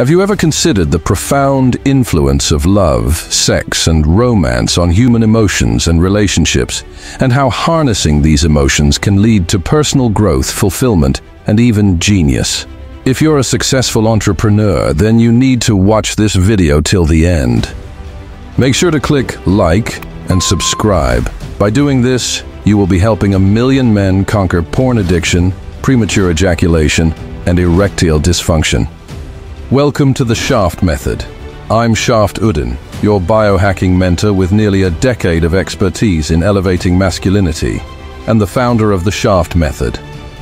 Have you ever considered the profound influence of love, sex, and romance on human emotions and relationships, and how harnessing these emotions can lead to personal growth, fulfillment, and even genius? If you're a successful entrepreneur, then you need to watch this video till the end. Make sure to click like and subscribe. By doing this, you will be helping a million men conquer porn addiction, premature ejaculation, and erectile dysfunction. Welcome to the Shaft Method. I'm Shaft Uddin, your biohacking mentor with nearly a decade of expertise in elevating masculinity, and the founder of the Shaft Method.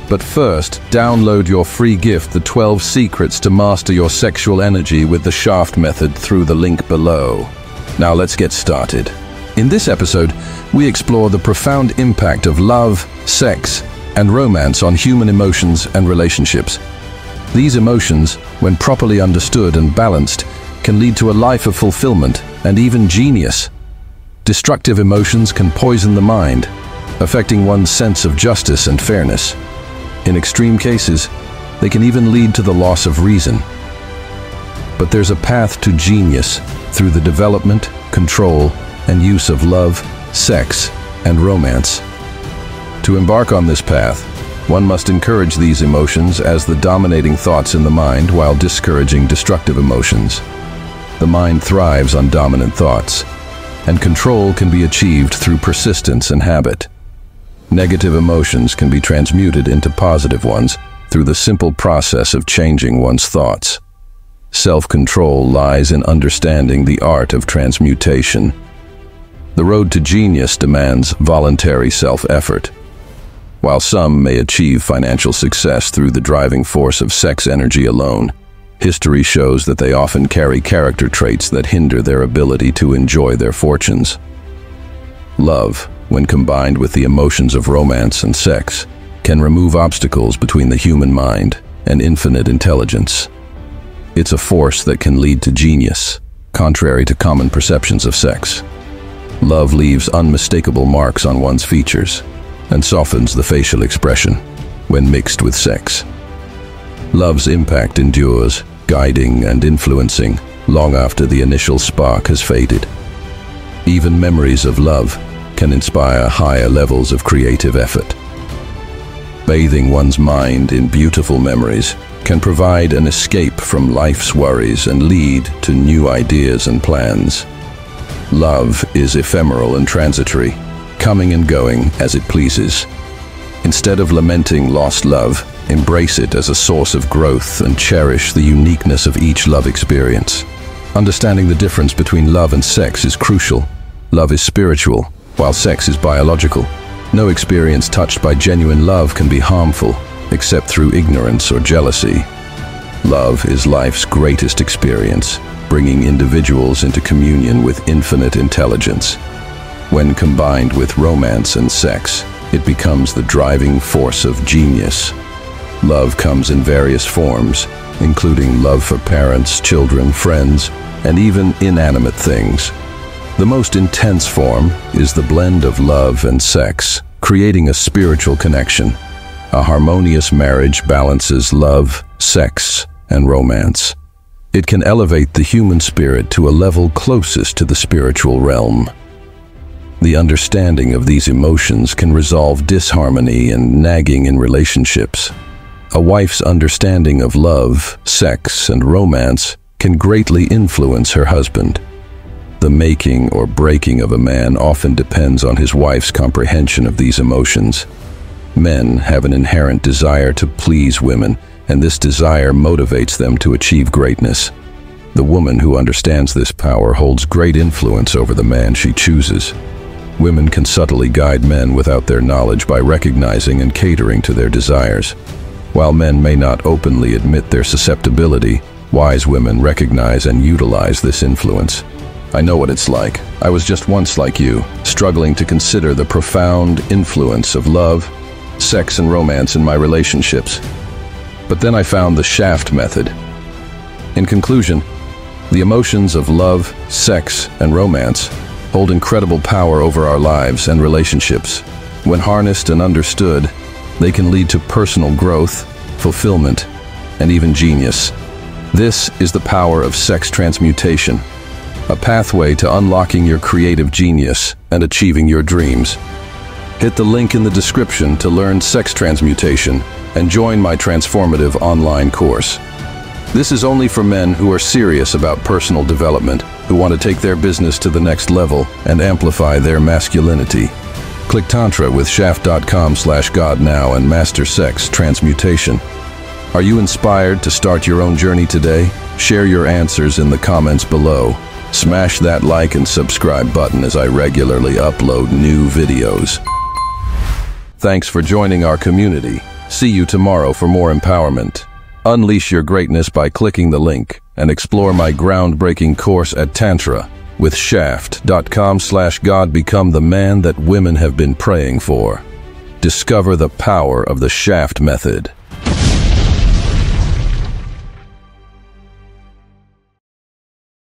But first, download your free gift, The 12 Secrets to Master Your Sexual Energy with the Shaft Method through the link below. Now let's get started. In this episode, we explore the profound impact of love, sex, and romance on human emotions and relationships. These emotions, when properly understood and balanced, can lead to a life of fulfillment and even genius. Destructive emotions can poison the mind, affecting one's sense of justice and fairness. In extreme cases, they can even lead to the loss of reason. But there's a path to genius through the development, control, and use of love, sex, and romance. To embark on this path, one must encourage these emotions as the dominating thoughts in the mind while discouraging destructive emotions. The mind thrives on dominant thoughts, and control can be achieved through persistence and habit. Negative emotions can be transmuted into positive ones through the simple process of changing one's thoughts. Self-control lies in understanding the art of transmutation. The road to genius demands voluntary self-effort. While some may achieve financial success through the driving force of sex energy alone, history shows that they often carry character traits that hinder their ability to enjoy their fortunes. Love, when combined with the emotions of romance and sex, can remove obstacles between the human mind and infinite intelligence. It's a force that can lead to genius, contrary to common perceptions of sex. Love leaves unmistakable marks on one's features, and softens the facial expression when mixed with sex. Love's impact endures, guiding and influencing long after the initial spark has faded. Even memories of love can inspire higher levels of creative effort. Bathing one's mind in beautiful memories can provide an escape from life's worries and lead to new ideas and plans. Love is ephemeral and transitory, coming and going as it pleases. Instead of lamenting lost love, embrace it as a source of growth and cherish the uniqueness of each love experience. Understanding the difference between love and sex is crucial. Love is spiritual, while sex is biological. No experience touched by genuine love can be harmful, except through ignorance or jealousy. Love is life's greatest experience, bringing individuals into communion with infinite intelligence. When combined with romance and sex, it becomes the driving force of genius. Love comes in various forms, including love for parents, children, friends, and even inanimate things. The most intense form is the blend of love and sex, creating a spiritual connection. A harmonious marriage balances love, sex, and romance. It can elevate the human spirit to a level closest to the spiritual realm. The understanding of these emotions can resolve disharmony and nagging in relationships. A wife's understanding of love, sex, and romance can greatly influence her husband. The making or breaking of a man often depends on his wife's comprehension of these emotions. Men have an inherent desire to please women, and this desire motivates them to achieve greatness. The woman who understands this power holds great influence over the man she chooses. Women can subtly guide men without their knowledge by recognizing and catering to their desires. While men may not openly admit their susceptibility, wise women recognize and utilize this influence. I know what it's like. I was just once like you, struggling to consider the profound influence of love, sex, and romance in my relationships. But then I found the shaft method. In conclusion, the emotions of love, sex, and romance hold incredible power over our lives and relationships. When harnessed and understood, they can lead to personal growth, fulfillment, and even genius. This is the power of sex transmutation, a pathway to unlocking your creative genius and achieving your dreams. Hit the link in the description to learn sex transmutation and join my transformative online course. This is only for men who are serious about personal development, who want to take their business to the next level and amplify their masculinity. Click Tantra with shaft.com slash God now and master sex transmutation. Are you inspired to start your own journey today? Share your answers in the comments below. Smash that like and subscribe button as I regularly upload new videos. Thanks for joining our community. See you tomorrow for more empowerment. Unleash your greatness by clicking the link and explore my groundbreaking course at Tantra with shaft.com slash God become the man that women have been praying for. Discover the power of the Shaft method.